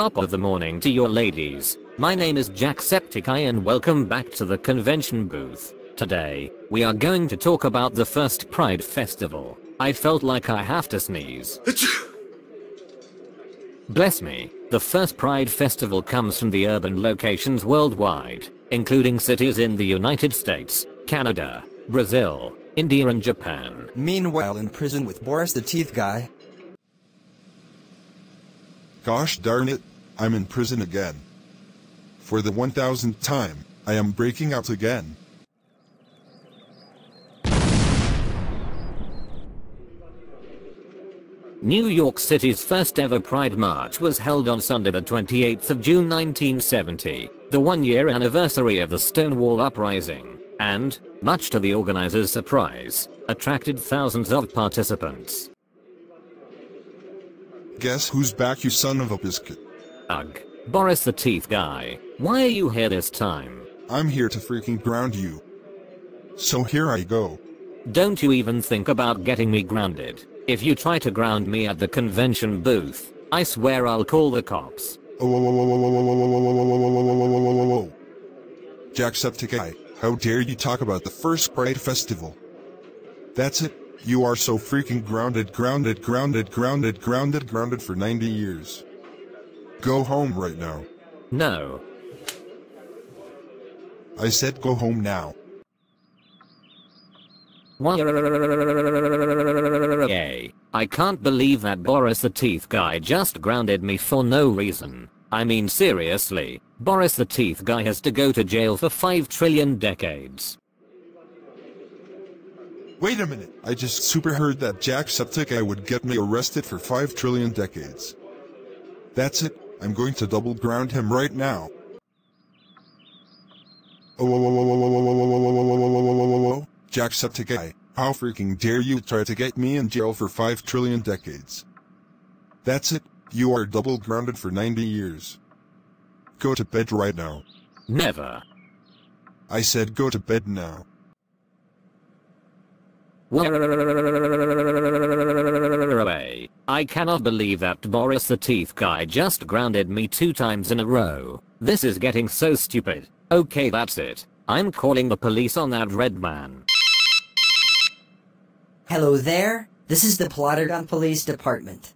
Top of the morning to your ladies. My name is Jacksepticeye and welcome back to the convention booth. Today, we are going to talk about the first Pride Festival. I felt like I have to sneeze. Bless me, the first Pride Festival comes from the urban locations worldwide, including cities in the United States, Canada, Brazil, India and Japan. Meanwhile in prison with Boris the Teeth Guy. Gosh darn it, I'm in prison again. For the 1000th time, I am breaking out again. New York City's first ever Pride March was held on Sunday the 28th of June 1970, the one year anniversary of the Stonewall Uprising, and, much to the organizers' surprise, attracted thousands of participants. Guess who's back you son of a biscuit. Ugh. Boris the Teeth Guy, why are you here this time? I'm here to freaking ground you. So here I go. Don't you even think about getting me grounded. If you try to ground me at the convention booth, I swear I'll call the cops. Oh, Jacksepticeye, how dare you talk about the first Pride Festival? That's it, you are so freaking grounded grounded grounded grounded grounded grounded for 90 years. Go home right now. No. I said go home now. Yay. I can't believe that Boris the Teeth Guy just grounded me for no reason. I mean seriously, Boris the Teeth Guy has to go to jail for 5 trillion decades. Wait a minute, I just super heard that Jacksepticeye would get me arrested for 5 trillion decades. That's it, I'm going to double ground him right now. Oh, Jacksepticeye, how freaking dare you try to get me in jail for 5 trillion decades. That's it, you are double grounded for 90 years. Go to bed right now. Never. I said go to bed now. I cannot believe that Boris the Teeth Guy just grounded me two times in a row. This is getting so stupid. Okay that's it. I'm calling the police on that red man. Hello there, this is the Plottergun Police Department.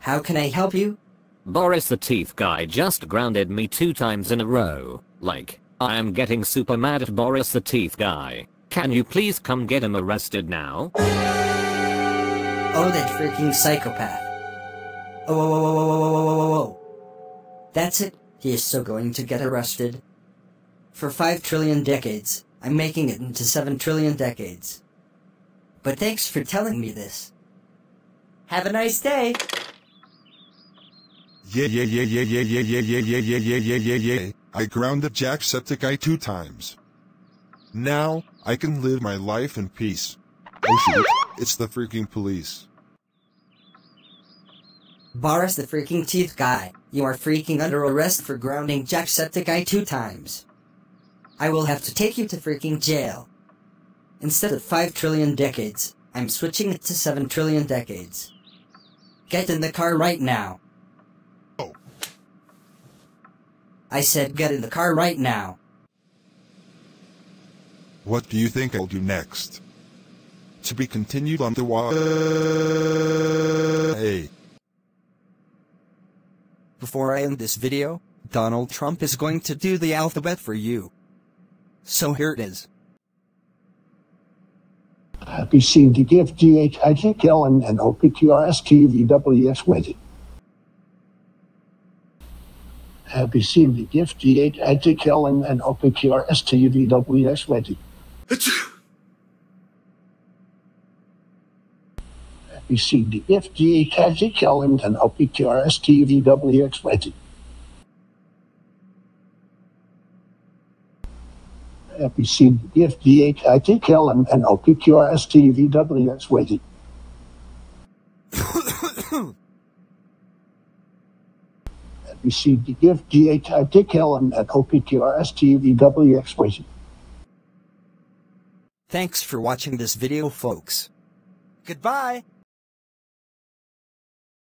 How can I help you? Boris the Teeth Guy just grounded me two times in a row. Like, I am getting super mad at Boris the Teeth Guy. Can you please come get him arrested now? Oh, that freaking psychopath. Oh, whoa, whoa, whoa, whoa, whoa, whoa, whoa, whoa. That's it, he is so going to get arrested. For 5 trillion decades, I'm making it into 7 trillion decades. But thanks for telling me this. Have a nice day! Yeah, yeah, yeah, yeah, yeah, yeah, yeah, yeah, yeah, yeah, yeah, yeah, yeah, yeah. I grounded Jacksepticeye two times. Now, I can live my life in peace. Oh shit, it's the freaking police. Boris the freaking teeth guy, you are freaking under arrest for grounding Jacksepticeye two times. I will have to take you to freaking jail. Instead of 5 trillion decades, I'm switching it to 7 trillion decades. Get in the car right now. Oh. I said get in the car right now. What do you think I'll do next? To be continued on the way. Before I end this video, Donald Trump is going to do the alphabet for you. So here it is. Happy CDDFGHIJKLN and OPTRSTVWS waited. Happy CDDFGHIJKLN and OPTRSTVWS. You see, de FDE kell hem TVW expressie. FBC, I think LM, and LPQRST, VW, that's waiting. I think LM, and LPQRST, VW, that's. Thanks for watching this video folks. Goodbye!